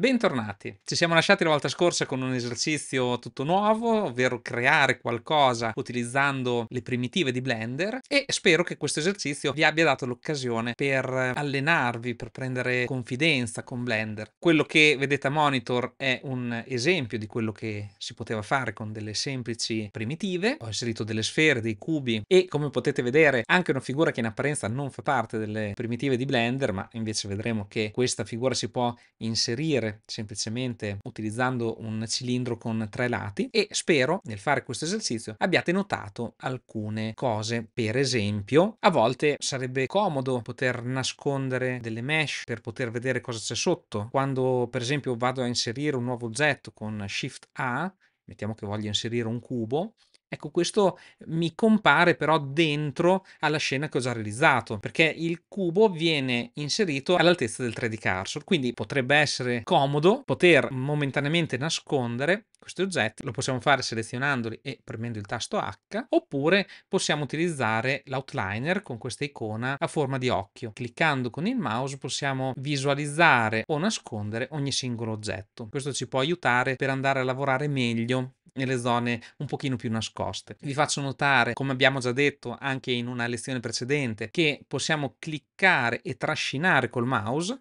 Bentornati! Ci siamo lasciati la volta scorsa con un esercizio tutto nuovo, ovvero creare qualcosa utilizzando le primitive di Blender e spero che questo esercizio vi abbia dato l'occasione per allenarvi, per prendere confidenza con Blender. Quello che vedete a monitor è un esempio di quello che si poteva fare con delle semplici primitive. Ho inserito delle sfere, dei cubi e come potete vedere anche una figura che in apparenza non fa parte delle primitive di Blender, ma invece vedremo che questa figura si può inserire semplicemente utilizzando un cilindro con tre lati e spero nel fare questo esercizio abbiate notato alcune cose. Per esempio, a volte sarebbe comodo poter nascondere delle mesh per poter vedere cosa c'è sotto. Quando per esempio vado a inserire un nuovo oggetto con Shift A, mettiamo che voglio inserire un cubo, Ecco, questo mi compare però dentro alla scena che ho già realizzato, perché il cubo viene inserito all'altezza del 3D cursor, quindi potrebbe essere comodo poter momentaneamente nascondere questi oggetti, lo possiamo fare selezionandoli e premendo il tasto H, oppure possiamo utilizzare l'outliner con questa icona a forma di occhio. Cliccando con il mouse possiamo visualizzare o nascondere ogni singolo oggetto. Questo ci può aiutare per andare a lavorare meglio nelle zone un pochino più nascoste. Vi faccio notare, come abbiamo già detto anche in una lezione precedente, che possiamo cliccare e trascinare col mouse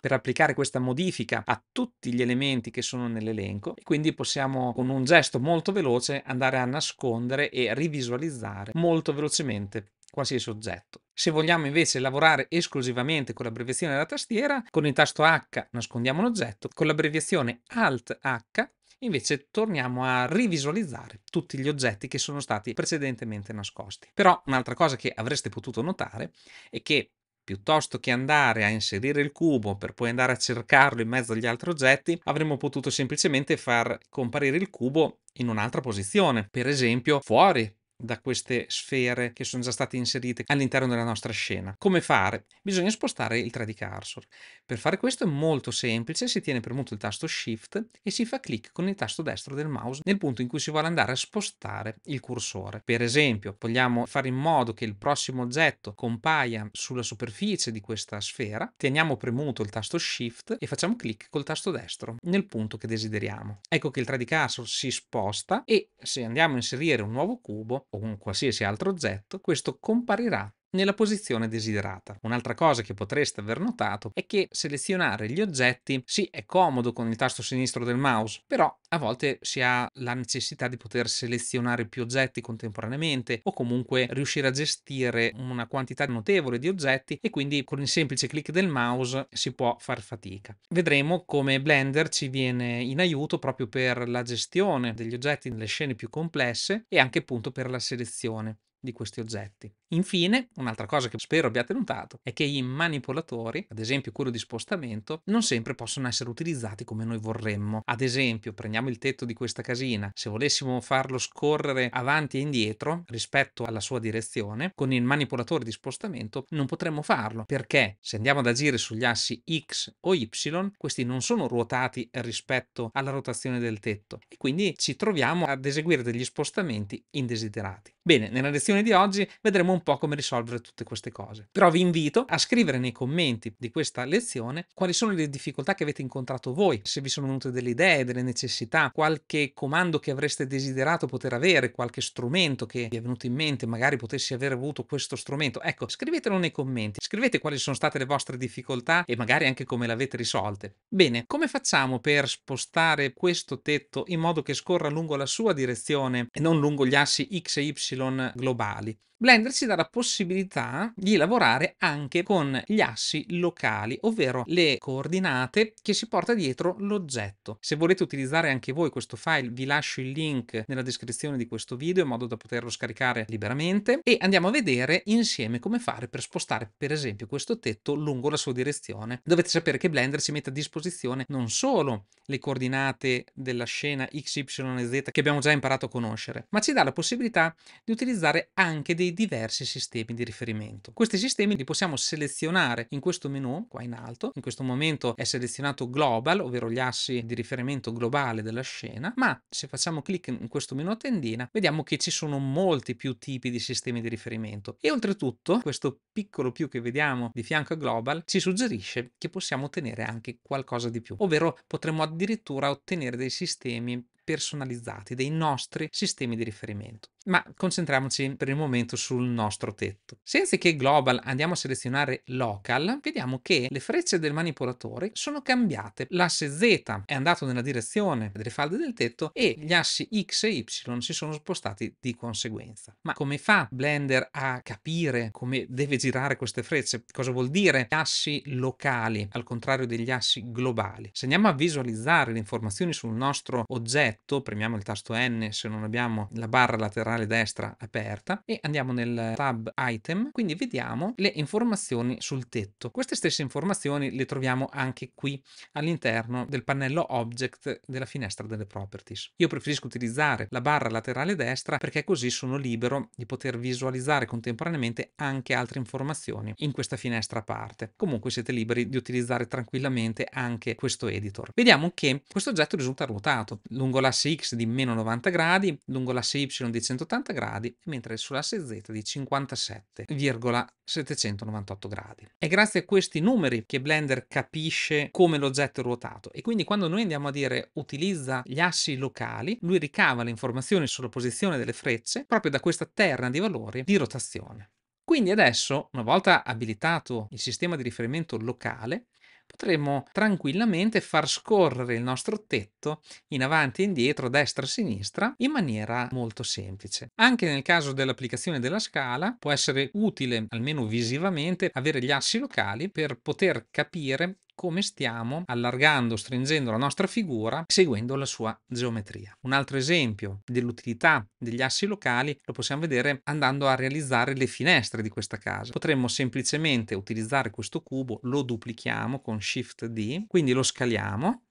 per applicare questa modifica a tutti gli elementi che sono nell'elenco e quindi possiamo con un gesto molto veloce andare a nascondere e rivisualizzare molto velocemente qualsiasi oggetto. Se vogliamo invece lavorare esclusivamente con l'abbreviazione della tastiera, con il tasto H nascondiamo un oggetto, con l'abbreviazione Alt H invece torniamo a rivisualizzare tutti gli oggetti che sono stati precedentemente nascosti. Però un'altra cosa che avreste potuto notare è che piuttosto che andare a inserire il cubo per poi andare a cercarlo in mezzo agli altri oggetti, avremmo potuto semplicemente far comparire il cubo in un'altra posizione, per esempio fuori da queste sfere che sono già state inserite all'interno della nostra scena. Come fare? Bisogna spostare il 3D cursor. Per fare questo è molto semplice, si tiene premuto il tasto Shift e si fa clic con il tasto destro del mouse nel punto in cui si vuole andare a spostare il cursore. Per esempio, vogliamo fare in modo che il prossimo oggetto compaia sulla superficie di questa sfera, teniamo premuto il tasto Shift e facciamo clic col tasto destro nel punto che desideriamo. Ecco che il 3D cursor si sposta e se andiamo a inserire un nuovo cubo o un qualsiasi altro oggetto, questo comparirà nella posizione desiderata. Un'altra cosa che potreste aver notato è che selezionare gli oggetti sì è comodo con il tasto sinistro del mouse, però a volte si ha la necessità di poter selezionare più oggetti contemporaneamente o comunque riuscire a gestire una quantità notevole di oggetti e quindi con il semplice clic del mouse si può far fatica. Vedremo come Blender ci viene in aiuto proprio per la gestione degli oggetti nelle scene più complesse e anche appunto per la selezione di questi oggetti. Infine, un'altra cosa che spero abbiate notato è che i manipolatori, ad esempio quello di spostamento, non sempre possono essere utilizzati come noi vorremmo. Ad esempio, prendiamo il tetto di questa casina, se volessimo farlo scorrere avanti e indietro rispetto alla sua direzione, con il manipolatore di spostamento non potremmo farlo, perché se andiamo ad agire sugli assi X o Y, questi non sono ruotati rispetto alla rotazione del tetto e quindi ci troviamo ad eseguire degli spostamenti indesiderati. Bene, nella lezione di oggi vedremo un po' come risolvere tutte queste cose. Però vi invito a scrivere nei commenti di questa lezione quali sono le difficoltà che avete incontrato voi, se vi sono venute delle idee, delle necessità, qualche comando che avreste desiderato poter avere, qualche strumento che vi è venuto in mente, magari potessi aver avuto questo strumento. Ecco, scrivetelo nei commenti, scrivete quali sono state le vostre difficoltà e magari anche come le avete risolte. Bene, come facciamo per spostare questo tetto in modo che scorra lungo la sua direzione e non lungo gli assi X e Y globali. Blender ci dà la possibilità di lavorare anche con gli assi locali, ovvero le coordinate che si porta dietro l'oggetto. Se volete utilizzare anche voi questo file, vi lascio il link nella descrizione di questo video in modo da poterlo scaricare liberamente e andiamo a vedere insieme come fare per spostare per esempio questo tetto lungo la sua direzione. Dovete sapere che Blender ci mette a disposizione non solo le coordinate della scena x, y e z che abbiamo già imparato a conoscere, ma ci dà la possibilità di utilizzare anche dei diversi sistemi di riferimento. Questi sistemi li possiamo selezionare in questo menu qua in alto. In questo momento è selezionato global, ovvero gli assi di riferimento globale della scena, ma se facciamo clic in questo menu a tendina vediamo che ci sono molti più tipi di sistemi di riferimento e oltretutto questo piccolo più che vediamo di fianco a global ci suggerisce che possiamo ottenere anche qualcosa di più, ovvero potremmo addirittura ottenere dei sistemi personalizzati, dei nostri sistemi di riferimento. Ma concentriamoci per il momento sul nostro tetto. Se anziché global andiamo a selezionare local, vediamo che le frecce del manipolatore sono cambiate. L'asse Z è andato nella direzione delle falde del tetto e gli assi X e Y si sono spostati di conseguenza. Ma come fa Blender a capire come deve girare queste frecce? Cosa vuol dire assi locali al contrario degli assi globali? Se andiamo a visualizzare le informazioni sul nostro oggetto, premiamo il tasto N se non abbiamo la barra laterale destra aperta e andiamo nel tab item, quindi vediamo le informazioni sul tetto. Queste stesse informazioni le troviamo anche qui all'interno del pannello object della finestra delle properties. Io preferisco utilizzare la barra laterale destra perché così sono libero di poter visualizzare contemporaneamente anche altre informazioni in questa finestra a parte. Comunque siete liberi di utilizzare tranquillamente anche questo editor. Vediamo che questo oggetto risulta ruotato lungo la sull'asse X di meno 90 gradi, lungo l'asse Y di 180 gradi, mentre sull'asse Z di 57,798 gradi. È grazie a questi numeri che Blender capisce come l'oggetto è ruotato e quindi quando noi andiamo a dire utilizza gli assi locali, lui ricava le informazioni sulla posizione delle frecce proprio da questa terna di valori di rotazione. Quindi adesso, una volta abilitato il sistema di riferimento locale, potremmo tranquillamente far scorrere il nostro tetto in avanti e indietro, destra e sinistra, in maniera molto semplice. Anche nel caso dell'applicazione della scala può essere utile, almeno visivamente, avere gli assi locali per poter capire come stiamo allargando, stringendo la nostra figura seguendo la sua geometria. Un altro esempio dell'utilità degli assi locali lo possiamo vedere andando a realizzare le finestre di questa casa. Potremmo semplicemente utilizzare questo cubo, lo duplichiamo con Shift D, quindi lo scaliamo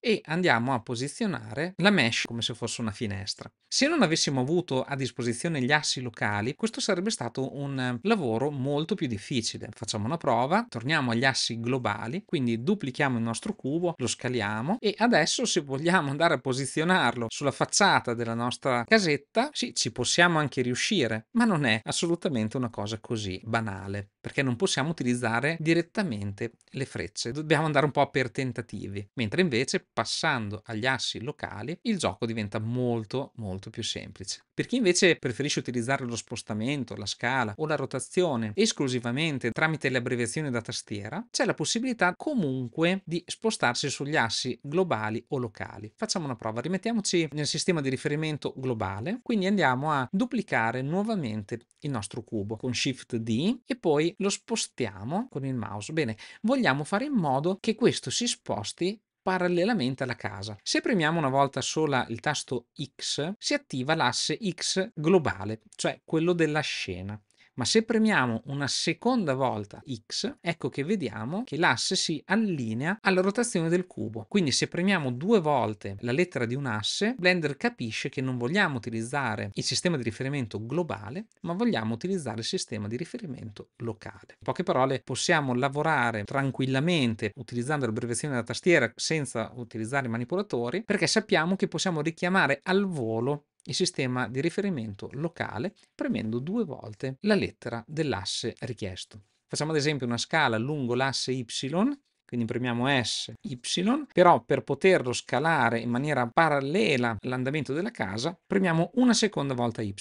e andiamo a posizionare la mesh come se fosse una finestra. Se non avessimo avuto a disposizione gli assi locali, questo sarebbe stato un lavoro molto più difficile. Facciamo una prova, torniamo agli assi globali, quindi duplichiamo il nostro cubo, lo scaliamo e adesso se vogliamo andare a posizionarlo sulla facciata della nostra casetta, sì, ci possiamo anche riuscire, ma non è assolutamente una cosa così banale, perché non possiamo utilizzare direttamente le frecce, dobbiamo andare un po' per tentativi, mentre invece passando agli assi locali il gioco diventa molto molto più semplice. Per chi invece preferisce utilizzare lo spostamento, la scala o la rotazione esclusivamente tramite le abbreviazioni da tastiera, c'è la possibilità comunque di spostarsi sugli assi globali o locali. Facciamo una prova, rimettiamoci nel sistema di riferimento globale, quindi andiamo a duplicare nuovamente il nostro cubo con Shift D e poi lo spostiamo con il mouse. Bene, vogliamo fare in modo che questo si sposti parallelamente alla casa. Se premiamo una volta sola il tasto X, si attiva l'asse X globale, cioè quello della scena ma se premiamo una seconda volta X, ecco che vediamo che l'asse si allinea alla rotazione del cubo. Quindi se premiamo due volte la lettera di un asse, Blender capisce che non vogliamo utilizzare il sistema di riferimento globale, ma vogliamo utilizzare il sistema di riferimento locale. In poche parole, possiamo lavorare tranquillamente utilizzando l'abbreviazione della tastiera senza utilizzare i manipolatori, perché sappiamo che possiamo richiamare al volo il sistema di riferimento locale premendo due volte la lettera dell'asse richiesto. Facciamo ad esempio una scala lungo l'asse Y quindi premiamo S, Y, però per poterlo scalare in maniera parallela all'andamento della casa, premiamo una seconda volta Y.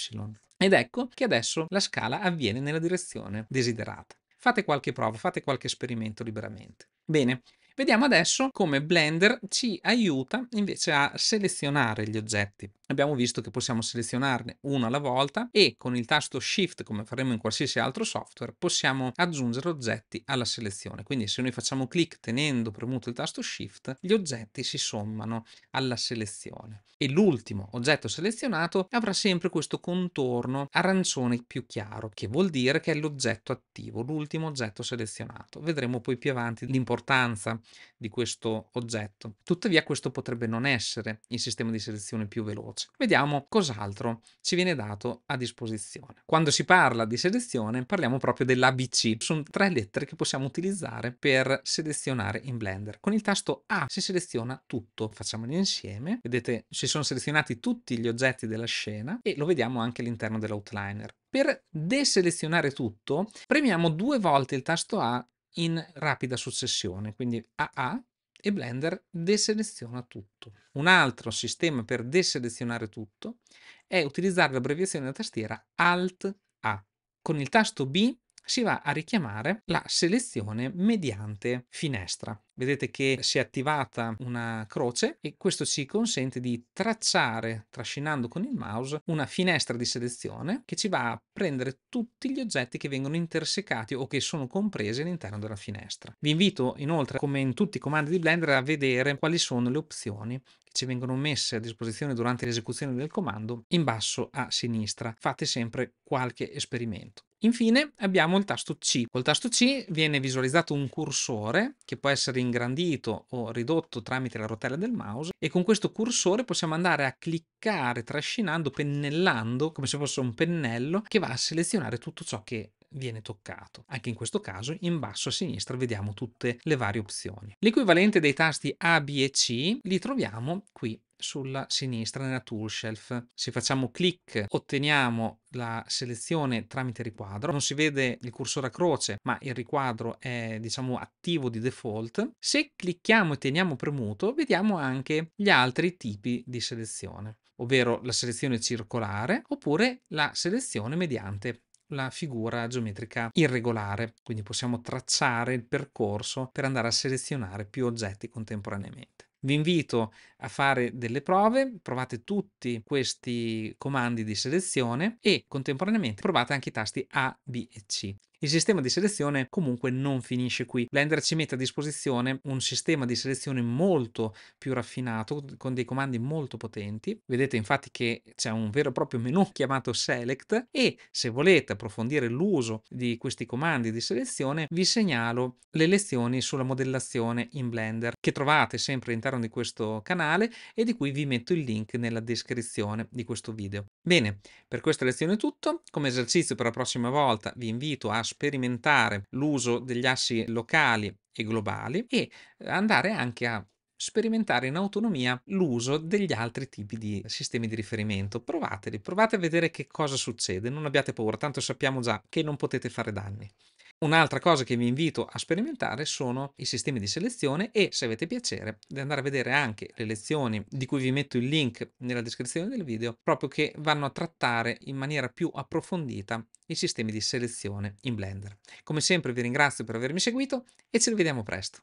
Ed ecco che adesso la scala avviene nella direzione desiderata. Fate qualche prova, fate qualche esperimento liberamente. Bene, Vediamo adesso come Blender ci aiuta invece a selezionare gli oggetti. Abbiamo visto che possiamo selezionarne uno alla volta e con il tasto Shift, come faremo in qualsiasi altro software, possiamo aggiungere oggetti alla selezione. Quindi se noi facciamo clic tenendo premuto il tasto Shift, gli oggetti si sommano alla selezione. E l'ultimo oggetto selezionato avrà sempre questo contorno arancione più chiaro, che vuol dire che è l'oggetto attivo, l'ultimo oggetto selezionato. Vedremo poi più avanti l'importanza di questo oggetto. Tuttavia questo potrebbe non essere il sistema di selezione più veloce. Vediamo cos'altro ci viene dato a disposizione. Quando si parla di selezione parliamo proprio dell'ABC. Sono tre lettere che possiamo utilizzare per selezionare in Blender. Con il tasto A si seleziona tutto. Facciamoli insieme. Vedete, si sono selezionati tutti gli oggetti della scena e lo vediamo anche all'interno dell'outliner. Per deselezionare tutto, premiamo due volte il tasto A in rapida successione, quindi AA e Blender deseleziona tutto. Un altro sistema per deselezionare tutto è utilizzare l'abbreviazione della tastiera Alt A. Con il tasto B si va a richiamare la selezione mediante finestra. Vedete che si è attivata una croce e questo ci consente di tracciare, trascinando con il mouse, una finestra di selezione che ci va a prendere tutti gli oggetti che vengono intersecati o che sono compresi all'interno della finestra. Vi invito inoltre, come in tutti i comandi di Blender, a vedere quali sono le opzioni che ci vengono messe a disposizione durante l'esecuzione del comando in basso a sinistra. Fate sempre qualche esperimento. Infine abbiamo il tasto C. Col tasto C viene visualizzato un cursore che può essere ingrandito o ridotto tramite la rotella del mouse e con questo cursore possiamo andare a cliccare trascinando, pennellando come se fosse un pennello che va a selezionare tutto ciò che viene toccato. Anche in questo caso in basso a sinistra vediamo tutte le varie opzioni. L'equivalente dei tasti A, B e C li troviamo qui sulla sinistra nella tool shelf. Se facciamo clic otteniamo la selezione tramite riquadro, non si vede il cursore a croce ma il riquadro è diciamo attivo di default. Se clicchiamo e teniamo premuto vediamo anche gli altri tipi di selezione ovvero la selezione circolare oppure la selezione mediante la figura geometrica irregolare, quindi possiamo tracciare il percorso per andare a selezionare più oggetti contemporaneamente. Vi invito a fare delle prove, provate tutti questi comandi di selezione e contemporaneamente provate anche i tasti A, B e C. Il sistema di selezione comunque non finisce qui. Blender ci mette a disposizione un sistema di selezione molto più raffinato con dei comandi molto potenti. Vedete infatti che c'è un vero e proprio menu chiamato Select e se volete approfondire l'uso di questi comandi di selezione vi segnalo le lezioni sulla modellazione in Blender che trovate sempre all'interno di questo canale e di cui vi metto il link nella descrizione di questo video. Bene, per questa lezione è tutto. Come esercizio per la prossima volta vi invito a sperimentare l'uso degli assi locali e globali e andare anche a sperimentare in autonomia l'uso degli altri tipi di sistemi di riferimento. Provateli, provate a vedere che cosa succede, non abbiate paura, tanto sappiamo già che non potete fare danni. Un'altra cosa che vi invito a sperimentare sono i sistemi di selezione e se avete piacere di andare a vedere anche le lezioni di cui vi metto il link nella descrizione del video proprio che vanno a trattare in maniera più approfondita i sistemi di selezione in Blender. Come sempre vi ringrazio per avermi seguito e ci rivediamo presto.